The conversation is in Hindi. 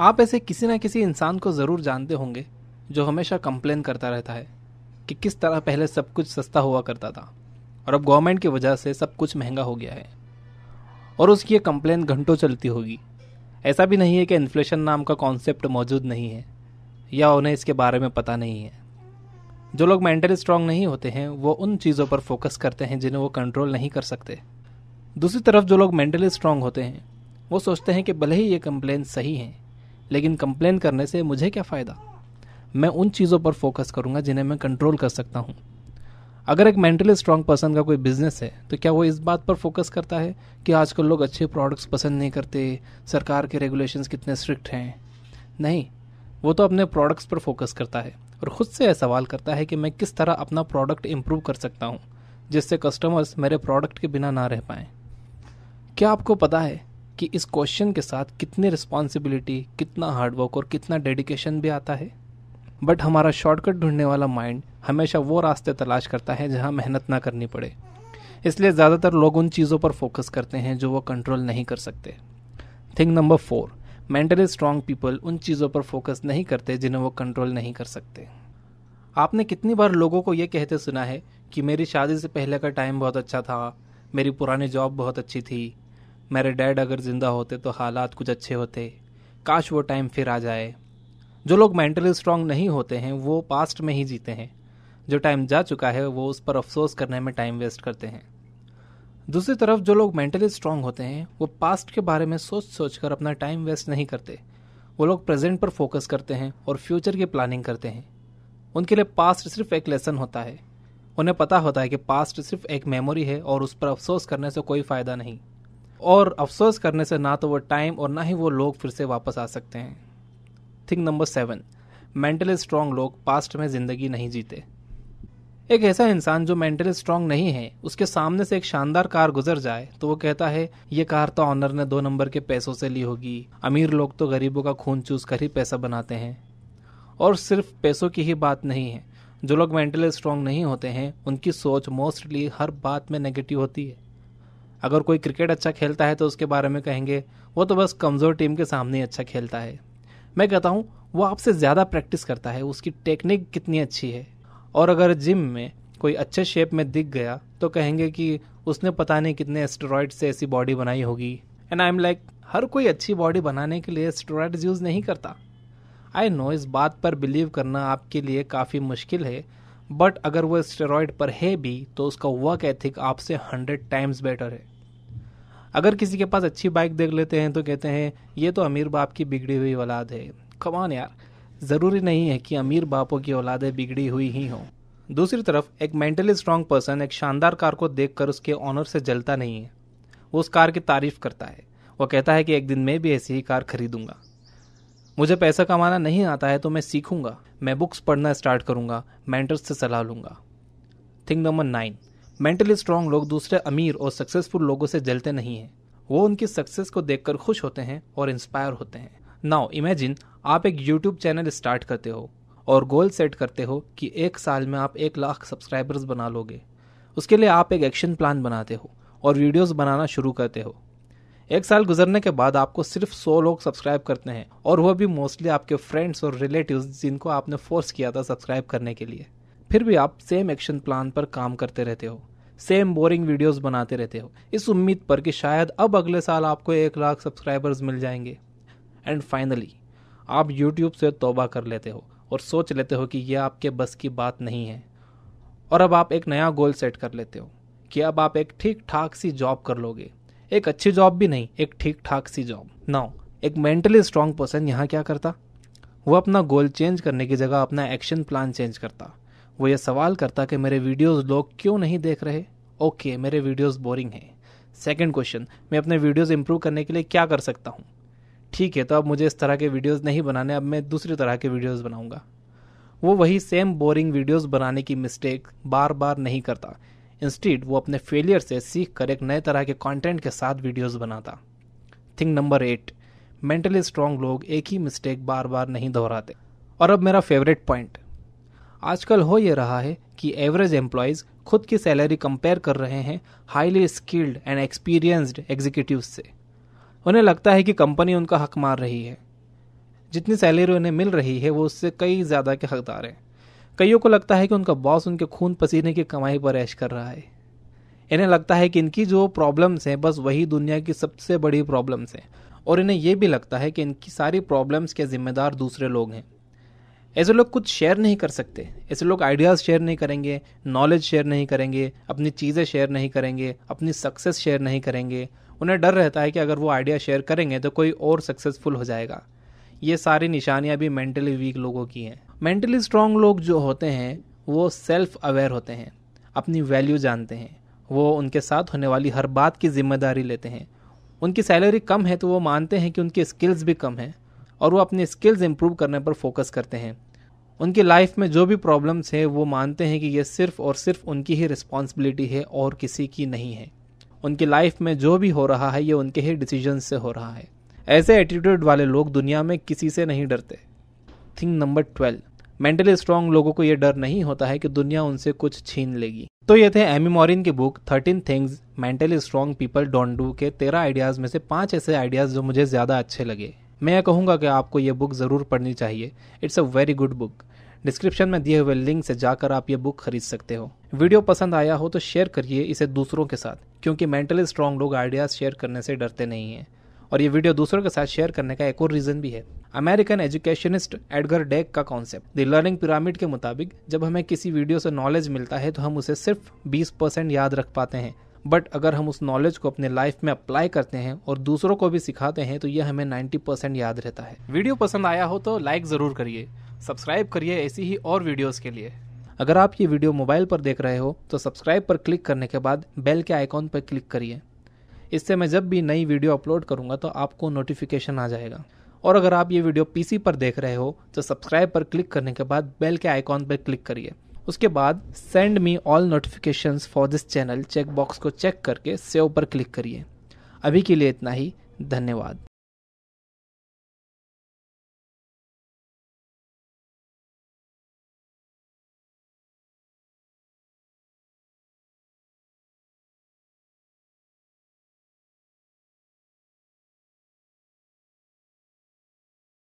आप ऐसे किसी ना किसी इंसान को ज़रूर जानते होंगे, जो हमेशा कंप्लेन करता रहता है कि किस तरह पहले सब कुछ सस्ता हुआ करता था, और अब गवर्नमेंट की वजह से सब कुछ महँगा हो गया है, और उसकी ये कंप्लेन घंटों चलती होगी। ऐसा भी नहीं है कि इन्फ्लेशन नाम का कॉन्सेप्ट मौजूद नहीं है, या उन्हें इसके बारे में पता नहीं है। जो लोग मेंटली स्ट्रांग नहीं होते हैं, वो उन चीज़ों पर फोकस करते हैं जिन्हें वो कंट्रोल नहीं कर सकते। दूसरी तरफ़ जो लोग मेंटली स्ट्रांग होते हैं, वो सोचते हैं कि भले ही ये कंप्लेन सही है लेकिन कंप्लेन करने से मुझे क्या फ़ायदा? मैं उन चीज़ों पर फोकस करूँगा जिन्हें मैं कंट्रोल कर सकता हूँ। अगर एक मेंटली स्ट्रांग पर्सन का कोई बिज़नेस है तो क्या वो इस बात पर फोकस करता है कि आजकल लोग अच्छे प्रोडक्ट्स पसंद नहीं करते, सरकार के रेगुलेशंस कितने स्ट्रिक्ट हैं? नहीं, वो तो अपने प्रोडक्ट्स पर फोकस करता है और ख़ुद से यह सवाल करता है कि मैं किस तरह अपना प्रोडक्ट इम्प्रूव कर सकता हूँ, जिससे कस्टमर्स मेरे प्रोडक्ट के बिना ना रह पाएँ। क्या आपको पता है कि इस क्वेश्चन के साथ कितनी रिस्पॉन्सिबिलिटी कितना हार्डवर्क और कितना डेडिकेशन भी आता है? बट हमारा शॉर्टकट ढूँढने वाला माइंड हमेशा वो रास्ते तलाश करता है जहाँ मेहनत ना करनी पड़े। इसलिए ज़्यादातर लोग उन चीज़ों पर फोकस करते हैं जो वो कंट्रोल नहीं कर सकते। Thing number four mentally strong people उन चीज़ों पर फोकस नहीं करते जिन्हें वो कंट्रोल नहीं कर सकते। आपने कितनी बार लोगों को ये कहते सुना है कि मेरी शादी से पहले का टाइम बहुत अच्छा था, मेरी पुरानी जॉब बहुत अच्छी थी मेरे डैड अगर ज़िंदा होते तो हालात कुछ अच्छे होते। काश वो टाइम फिर आ जाए। जो लोग मेंटली स्ट्रांग नहीं होते हैं, वो पास्ट में ही जीते हैं। जो टाइम जा चुका है, वो उस पर अफसोस करने में टाइम वेस्ट करते हैं। दूसरी तरफ़ जो लोग मेंटली स्ट्रांग होते हैं, वो पास्ट के बारे में सोच सोच कर अपना टाइम वेस्ट नहीं करते। वो लोग प्रेजेंट पर फोकस करते हैं और फ्यूचर की प्लानिंग करते हैं। उनके लिए पास्ट सिर्फ़ एक लेसन होता है। उन्हें पता होता है कि पास्ट सिर्फ़ एक मेमोरी है और उस पर अफसोस करने से कोई फ़ायदा नहीं। और अफसोस करने से ना तो वो टाइम और ना ही वो लोग फिर से वापस आ सकते हैं। Thing number seven mentally strong लोग पास्ट में ज़िंदगी नहीं जीते। एक ऐसा इंसान जो मेंटली स्ट्रांग नहीं है, उसके सामने से एक शानदार कार गुजर जाए तो वो कहता है, ये कार तो ऑनर ने दो नंबर के पैसों से ली होगी। अमीर लोग तो गरीबों का खून चूस कर ही पैसा बनाते हैं। और सिर्फ़ पैसों की ही बात नहीं है, जो लोग मेंटली स्ट्रांग नहीं होते हैं, उनकी सोच मोस्टली हर बात में नेगेटिव होती है। अगर कोई क्रिकेट अच्छा खेलता है तो उसके बारे में कहेंगे, वो तो बस कमज़ोर टीम के सामने अच्छा खेलता है। मैं कहता हूँ, वो आपसे ज़्यादा प्रैक्टिस करता है, उसकी टेक्निक कितनी अच्छी है। और अगर जिम में कोई अच्छे शेप में दिख गया तो कहेंगे कि उसने पता नहीं कितने एस्टेरॉइड से ऐसी बॉडी बनाई होगी। एंड आई एम लाइक हर कोई अच्छी बॉडी बनाने के लिए एस्टेरॉइड यूज़ नहीं करता। आई नो इस बात पर बिलीव करना आपके लिए काफ़ी मुश्किल है बट अगर वो स्टेरॉयड पर है भी तो उसका वर्क एथिक आपसे हंड्रेड टाइम्स बेटर है। अगर किसी के पास अच्छी बाइक देख लेते हैं तो कहते हैं, ये तो अमीर बाप की बिगड़ी हुई औलाद है। कमान यार, ज़रूरी नहीं है कि अमीर बापों की औलादें बिगड़ी हुई ही हों। दूसरी तरफ़, एक मेंटली स्ट्रांग पर्सन एक शानदार कार को देखकर उसके ऑनर से जलता नहीं है। वो उस कार की तारीफ़ करता है। वो कहता है कि एक दिन मैं भी ऐसी ही कार खरीदूँगा। मुझे पैसा कमाना नहीं आता है तो मैं सीखूँगा। मैं बुक्स पढ़ना स्टार्ट करूँगा मेंटर्स से सलाह लूँगा। Thing number nine mentally strong लोग दूसरे अमीर और सक्सेसफुल लोगों से जलते नहीं हैं। वो उनकी सक्सेस को देखकर खुश होते हैं और इंस्पायर होते हैं। नाउ इमेजिन आप एक यूट्यूब चैनल स्टार्ट करते हो और गोल सेट करते हो कि एक साल में आप एक लाख सब्सक्राइबर्स बना लोगे। उसके लिए आप एक एक्शन प्लान बनाते हो और वीडियोस बनाना शुरू करते हो। एक साल गुजरने के बाद आपको सिर्फ़ सौ लोग सब्सक्राइब करते हैं और वह भी मोस्टली आपके फ्रेंड्स और रिलेटिव्स जिनको आपने फोर्स किया था सब्सक्राइब करने के लिए। फिर भी आप सेम एक्शन प्लान पर काम करते रहते हो सेम बोरिंग वीडियोस बनाते रहते हो। इस उम्मीद पर कि शायद अब अगले साल आपको एक लाख सब्सक्राइबर्स मिल जाएँगे। एंड फाइनली आप यूट्यूब से तोबा कर लेते हो और सोच लेते हो कि यह आपके बस की बात नहीं है। और अब आप एक नया गोल सेट कर लेते हो कि अब आप एक ठीक ठाक सी जॉब कर लोगे। एक अच्छी जॉब भी नहीं, एक ठीक ठाक सी जॉब नाउ एक मेंटली स्ट्रांग पर्सन यहाँ क्या करता? वो अपना गोल चेंज करने की जगह अपना एक्शन प्लान चेंज करता। वो ये सवाल करता कि मेरे वीडियोस लोग क्यों नहीं देख रहे? ओके okay, मेरे वीडियोस बोरिंग हैं। सेकंड क्वेश्चन मैं अपने वीडियोस इंप्रूव करने के लिए क्या कर सकता हूँ? ठीक है तो अब मुझे इस तरह के वीडियोस नहीं बनाने अब मैं दूसरी तरह के वीडियोस बनाऊँगा। वो वही सेम बोरिंग वीडियोस बनाने की मिस्टेक बार बार नहीं करता। इंस्टीड वो अपने फेलियर से सीख कर एक नए तरह के कंटेंट के साथ वीडियोस बनाता। Thing number eight mentally strong लोग एक ही मिस्टेक बार बार नहीं दोहराते। और अब मेरा फेवरेट पॉइंट आजकल हो ये रहा है कि एवरेज एम्प्लॉयज़ खुद की सैलरी कंपेयर कर रहे हैं highly skilled and experienced executive से। उन्हें लगता है कि कंपनी उनका हक मार रही है। जितनी सैलरी उन्हें मिल रही है, वो उससे कई ज़्यादा के हकदार हैं। कईयों को लगता है कि उनका बॉस उनके खून पसीने की कमाई पर ऐश कर रहा है। इन्हें लगता है कि इनकी जो प्रॉब्लम्स हैं, बस वही दुनिया की सबसे बड़ी प्रॉब्लम्स हैं। और इन्हें यह भी लगता है कि इनकी सारी प्रॉब्लम्स के जिम्मेदार दूसरे लोग हैं। ऐसे लोग कुछ शेयर नहीं कर सकते। ऐसे लोग आइडियाज़ शेयर नहीं करेंगे नॉलेज शेयर नहीं करेंगे, अपनी चीज़ें शेयर नहीं करेंगे, अपनी सक्सेस शेयर नहीं करेंगे। उन्हें डर रहता है कि अगर वो आइडिया शेयर करेंगे तो कोई और सक्सेसफुल हो जाएगा। ये सारी निशानियाँ भी मेंटली वीक लोगों की हैं। मेंटली स्ट्रांग लोग जो होते हैं, वो सेल्फ अवेयर होते हैं, अपनी वैल्यू जानते हैं। वो उनके साथ होने वाली हर बात की ज़िम्मेदारी लेते हैं। उनकी सैलरी कम है तो वो मानते हैं कि उनकी स्किल्स भी कम हैं और वो अपनी स्किल्स इंप्रूव करने पर फोकस करते हैं। उनकी लाइफ में जो भी प्रॉब्लम्स है, वो मानते हैं कि ये सिर्फ़ और सिर्फ़ उनकी ही रिस्पॉन्सिबिलिटी है और किसी की नहीं है। उनकी लाइफ में जो भी हो रहा है, ये उनके ही डिसीज़न से हो रहा है। ऐसे एटीट्यूड वाले लोग दुनिया में किसी से नहीं डरते। Thing number twelve mentally strong लोगों को यह डर नहीं होता है कि दुनिया उनसे कुछ छीन लेगी। तो ये थे एमी मॉरिन की book thirteen things mentally strong people don't do के तेरह आइडियाज़ में से पाँच ऐसे आइडियाज़ जो मुझे ज़्यादा अच्छे लगे। मैं कहूँगा कि आपको ये बुक ज़रूर पढ़नी चाहिए। It's a very good book description में दिए हुए लिंक से जाकर आप ये बुक खरीद सकते हो। वीडियो पसंद आया हो तो शेयर करिए इसे दूसरों के साथ, क्योंकि मेंटली स्ट्रांग लोग आइडियाज़ शेयर करने से डरते नहीं हैं। और ये वीडियो दूसरों के साथ शेयर करने का एक और रीजन भी है। अमेरिकन एजुकेशनिस्ट एडगर डेक का कॉन्सेप्ट द लर्निंग पिरामिड के मुताबिक, जब हमें किसी वीडियो से नॉलेज मिलता है तो हम उसे सिर्फ़ 20 परसेंट याद रख पाते हैं। बट अगर हम उस नॉलेज को अपने लाइफ में अप्लाई करते हैं और दूसरों को भी सिखाते हैं तो यह हमें 90 परसेंट याद रहता है। वीडियो पसंद आया हो तो लाइक ज़रूर करिए। सब्सक्राइब करिए ऐसी ही और वीडियोज़ के लिए। अगर आप ये वीडियो मोबाइल पर देख रहे हो तो सब्सक्राइब पर क्लिक करने के बाद बेल के आइकॉन पर क्लिक करिए। इससे मैं जब भी नई वीडियो अपलोड करूँगा तो आपको नोटिफिकेशन आ जाएगा। और अगर आप ये वीडियो पीसी पर देख रहे हो तो सब्सक्राइब पर क्लिक करने के बाद बेल के आइकॉन पर क्लिक करिए। उसके बाद send me all notification for this channel checkbox को चेक करके सेव पर क्लिक करिए. अभी के लिए इतना ही. धन्यवाद.